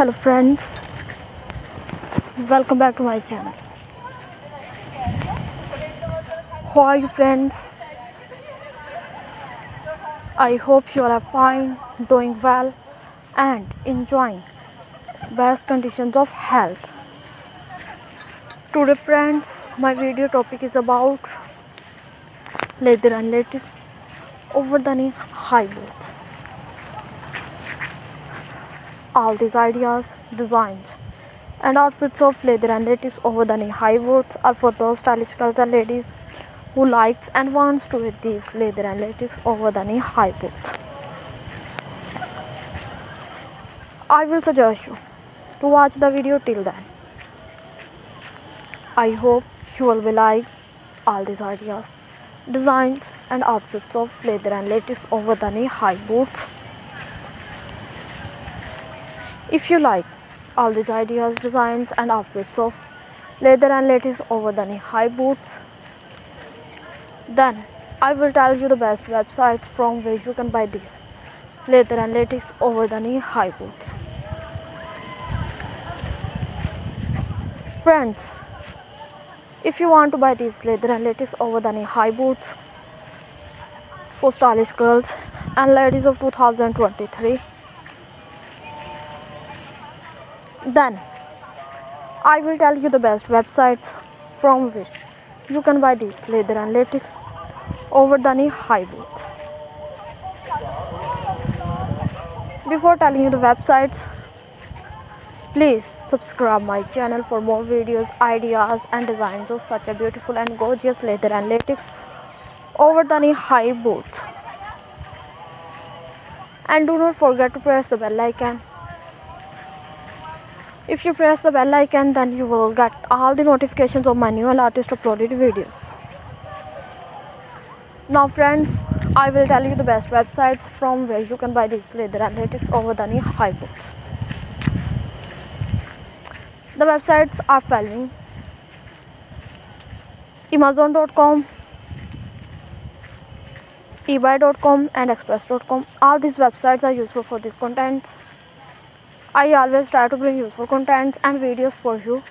hello friends. Welcome back to my channel. How are you friends? I hope you are fine doing well and enjoying best conditions of health. Today friends my video topic is about leather latex over the knee high boots all these ideas, designs, and outfits of leather and latex over the knee high boots are for those stylish girls and ladies who likes and wants to wear these leather and latex over the knee high boots. I will suggest you to watch the video till then. I hope you will be like all these ideas, designs, and outfits of leather and latex over the knee high boots. If you like all these ideas, designs and outfits of leather and latex over the knee high boots, then I will tell you the best websites from where you can buy these leather and latex over the knee high boots. Friends, if you want to buy these leather and latex over the knee high boots for stylish girls and ladies of 2023 then I will tell you the best websites from which you can buy these leather and latex over the knee high boots. Before telling you the websites, please subscribe my channel for more videos, ideas and designs of such a beautiful and gorgeous leather and latex over the knee high boots. And do not forget to press the bell icon if you press the bell icon then you will get all the notifications of my new artist uploaded videos. Now friends i will tell you the best websites from where you can buy these leather latex over the knee high boots the websites are following. Amazon.com ebay.com and express.com all these websites are useful for these contents I always try to bring useful contents and videos for you.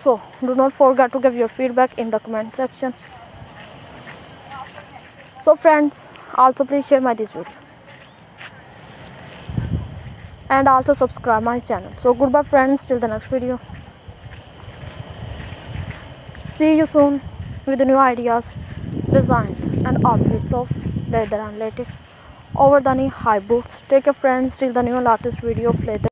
So do not forget to give your feedback in the comment section. So friends, also please share my this video. And also subscribe my channel. So goodbye friends till the next video. See you soon with new ideas, designs and outfits of leather latex over the knee high boots. Take a friends till the new latest video of leather.